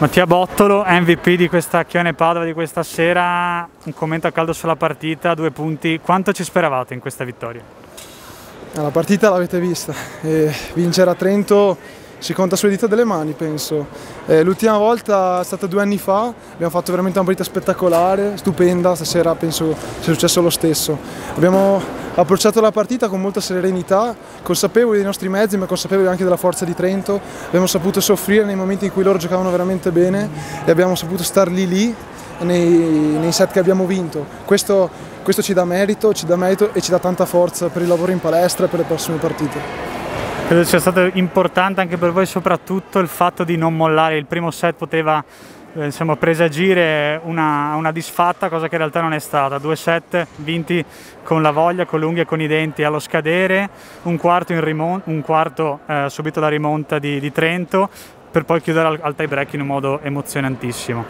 Mattia Bottolo, MVP di questa Chione Padova di questa sera, un commento a caldo sulla partita, due punti, quanto ci speravate in questa vittoria? La partita l'avete vista, e vincere a Trento si conta sulle dita delle mani penso. Eh, l'ultima volta è stata due anni fa, abbiamo fatto veramente una partita spettacolare, stupenda, stasera penso sia successo lo stesso. Abbiamo approcciato la partita con molta serenità, consapevoli dei nostri mezzi ma consapevoli anche della forza di Trento, abbiamo saputo soffrire nei momenti in cui loro giocavano veramente bene e abbiamo saputo star lì lì nei, nei set che abbiamo vinto. Questo, questo ci dà merito, ci dà merito e ci dà tanta forza per il lavoro in palestra e per le prossime partite. Credo sia stato importante anche per voi soprattutto il fatto di non mollare, il primo set poteva eh, insomma, presagire una, una, disfatta, cosa che in realtà non è stata. Due set vinti con la voglia, con l'unghia e con i denti allo scadere, un quarto, un quarto eh, subito la rimonta di, di, Trento, per poi chiudere al, al tie break in un modo emozionantissimo.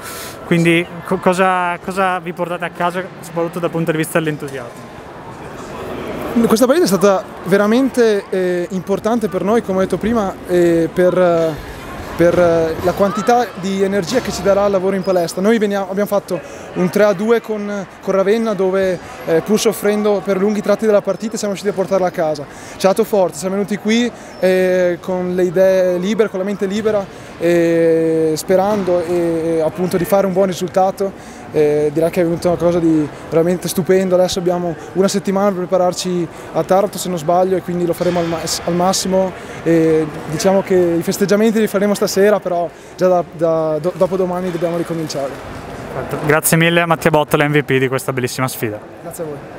Quindi co cosa, cosa vi portate a casa, soprattutto dal punto di vista dell'entusiasmo? Questa partita è stata veramente eh, importante per noi, come ho detto prima, eh, per, per, eh, la quantità di energia che ci darà il lavoro in palestra. Noi veniamo, abbiamo fatto un 3-2 con, con, Ravenna dove eh, pur soffrendo per lunghi tratti della partita siamo riusciti a portarla a casa. Ci ha dato forza, siamo venuti qui eh, con le idee libere, con la mente libera, sperando appunto di fare un buon risultato eh, direi che è venuta una cosa di veramente stupendo, adesso abbiamo una settimana per prepararci a Taranto se non sbaglio e quindi lo faremo al, ma al massimo e diciamo che i festeggiamenti li faremo stasera però già da, da, do dopo domani dobbiamo ricominciare. Grazie mille a Mattia Botta, l'MVP di questa bellissima sfida. Grazie a voi.